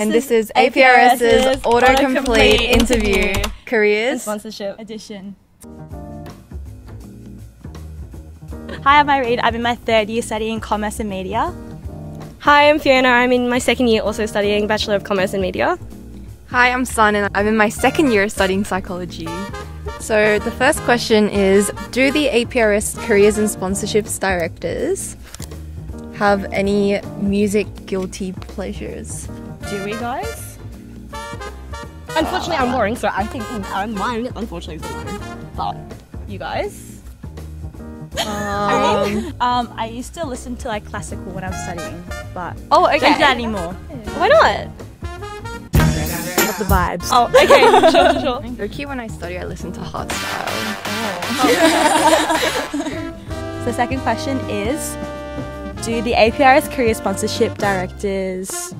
and this is APRS's autocomplete interview, careers. sponsorship. edition. Hi, I'm Irene. I'm in my third year studying commerce and media. Hi, I'm Fiona. I'm in my second year also studying Bachelor of Commerce and Media. Hi, I'm Sun, and I'm in my second year studying psychology. So the first question is: Do the APRS careers and sponsorships directors have any music guilty pleasures? Do we, guys? Unfortunately, I'm boring, so I think I'm mine. Unfortunately, is mine. But you guys? Um, Um, I used to listen to like classical when I was studying, but Oh, okay. don't do that anymore. Why not? Love the vibes. Oh, okay. sure, sure, sure. Low-key, when I study, I listen to hardstyle. So the second question is Do the APRS career sponsorship directors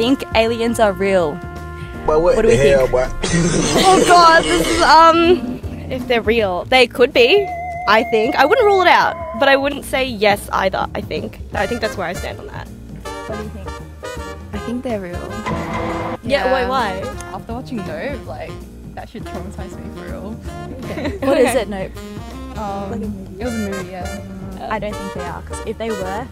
think aliens are real? But what, What do the we hell, think? boy? Oh God, this is um. If they're real, they could be. I think I wouldn't rule it out, but I wouldn't say yes either. I think. I think that's where I stand on that. What do you think? I think they're real. Yeah. Wait. Why? After watching Nope, like that should traumatize me for real. What is it? Nope. Um, it was a movie, yeah. I don't think they are, because if they were,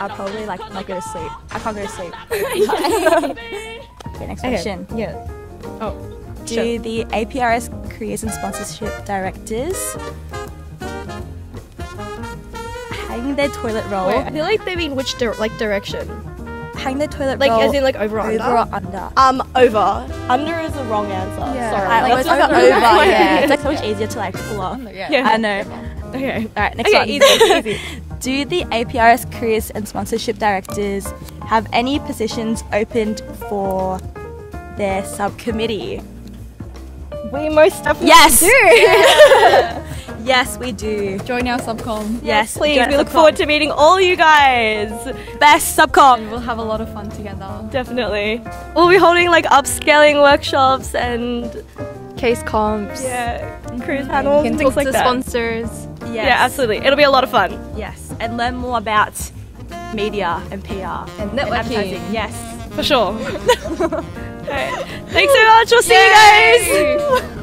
I'd probably like not go to sleep. I can't go to sleep. okay, next question. Yeah. Oh. Do Sure. the APRS careers and sponsorship directors hang their toilet roll? Wait, I feel like they mean which dir- like direction? hang their toilet Like roll Like as in like over or over under? or under? Um, over. Under is the wrong answer. Sorry. I always over. over. Yeah, it's like so much easier to like pull off. Yeah. Yeah. I know. Okay. All right, next Okay, one. easy, easy. Do the APRS careers and sponsorship directors have any positions opened for their subcommittee? We most definitely Yes. do. Yes, we do. Join our subcom. Yes, Please, join we look subcom. forward to meeting all you guys. best subcom. We'll have a lot of fun together. Definitely. We'll be holding like upscaling workshops and Case comps. yeah, cruise mm-hmm. panels You and can things talk like to that. sponsors. Yes. Yeah, absolutely. It'll be a lot of fun. Yes, and learn more about media and PR And advertising. networking. Yes. For sure. Thanks so much. We'll see you guys.